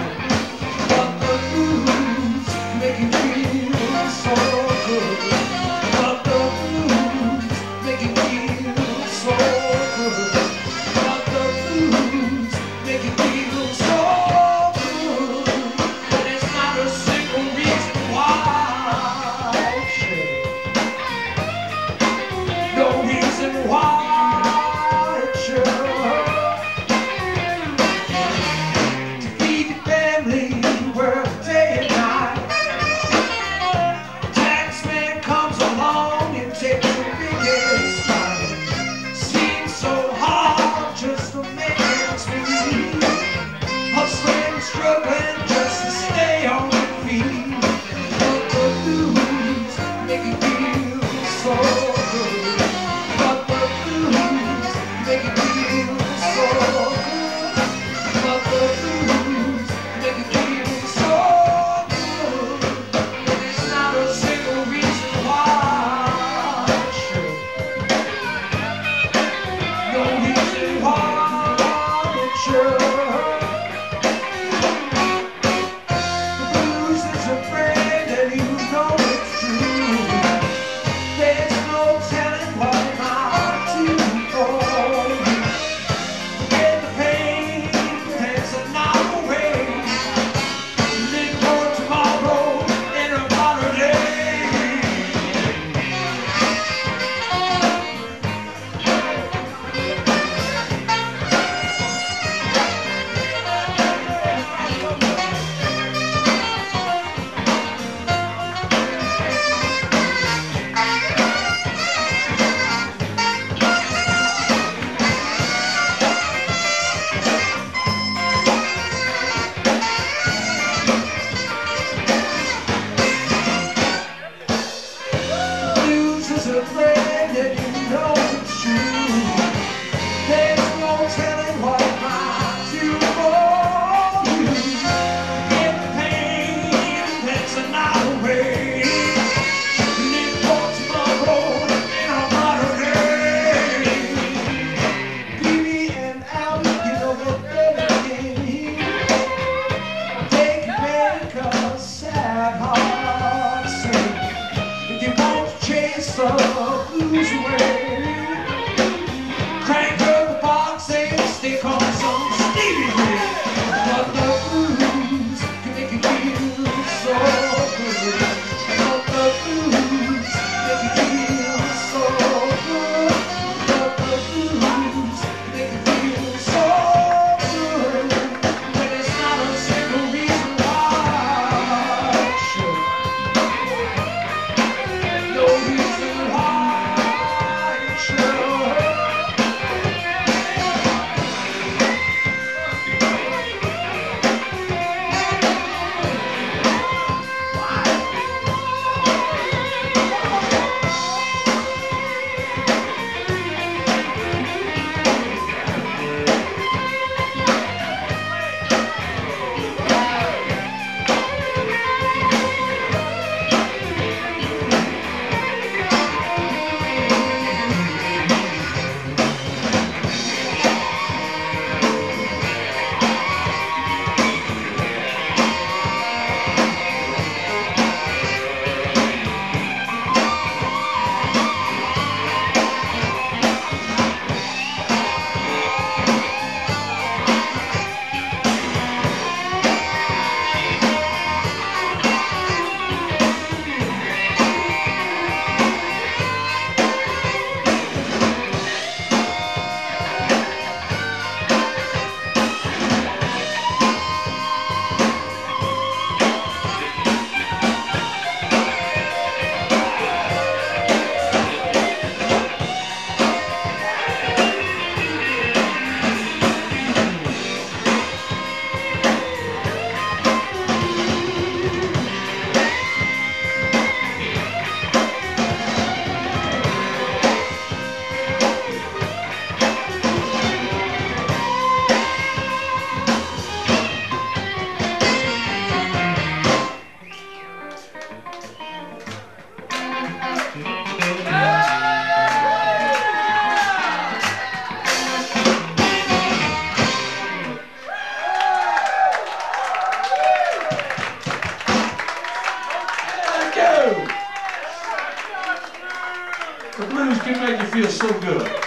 Bye. sure love, lose your way. The blues can make you feel so good.